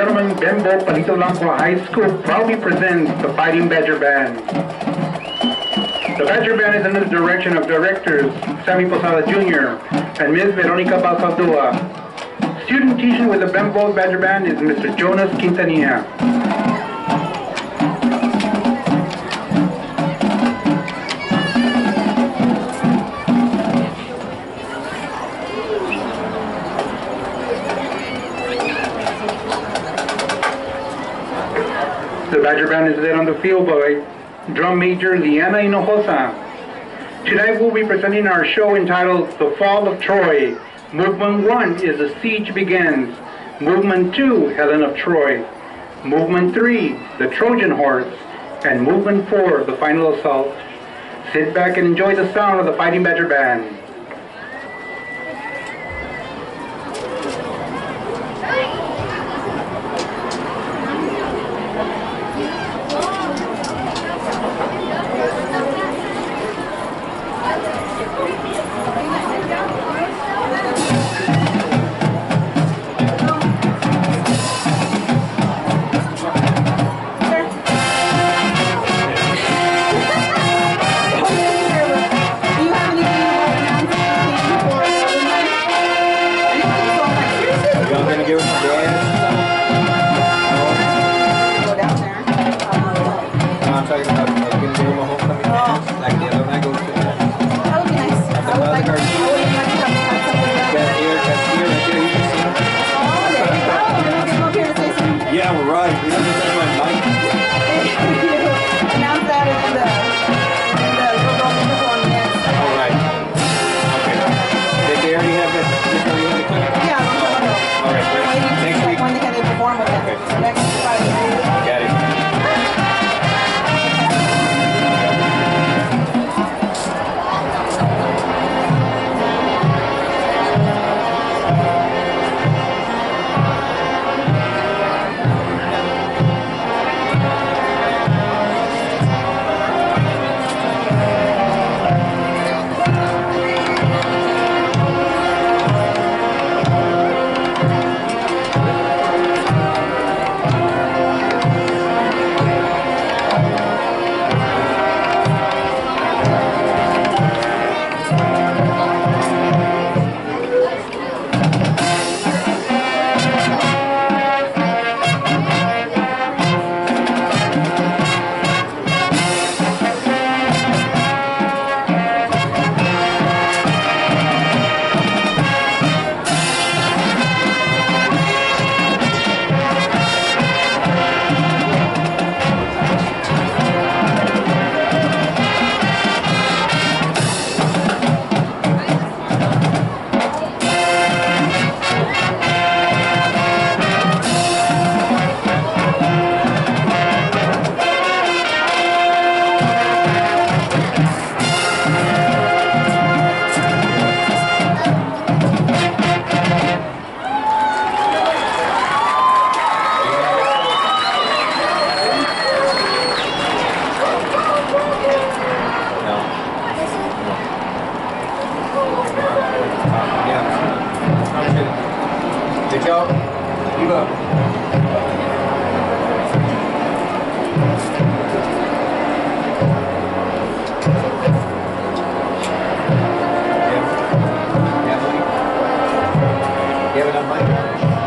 gentlemen, Ben Bolt-Palito Blanco High School proudly presents the Fighting Badger Band. The Badger Band is under the direction of directors Sammy Posada Jr. and Ms. Veronica Balsaldua. Student teaching with the Ben Bolt Badger Band is Mr. Jonas Quintanilla. The Badger Band is led on the field by drum major Liana Hinojosa. Tonight we'll be presenting our show entitled The Fall of Troy. Movement 1 is The Siege Begins. Movement 2, Helen of Troy. Movement 3, The Trojan Horse. And Movement 4, The Final Assault. Sit back and enjoy the sound of the Fighting Badger Band. Dicker, rüber. Ja, aber dann meine